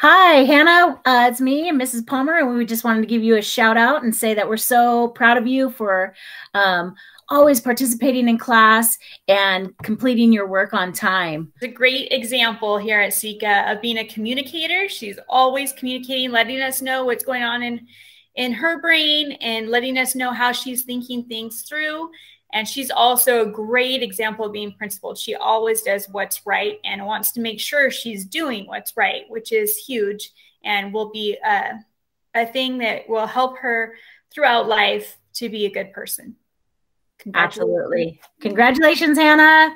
Hi, Hannah. Uh, it's me, and Mrs. Palmer, and we just wanted to give you a shout out and say that we're so proud of you for um, always participating in class and completing your work on time. It's a great example here at Sika of being a communicator. She's always communicating, letting us know what's going on in in her brain and letting us know how she's thinking things through. And she's also a great example of being principled. She always does what's right and wants to make sure she's doing what's right, which is huge and will be a, a thing that will help her throughout life to be a good person. Congratulations. Absolutely. Congratulations, Hannah.